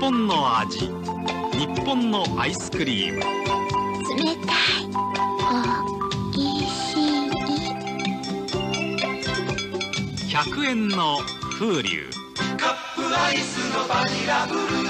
本の味日本のアイスクリーム。冷たいおいしい100円の風流。カップアイスのバニラブルー。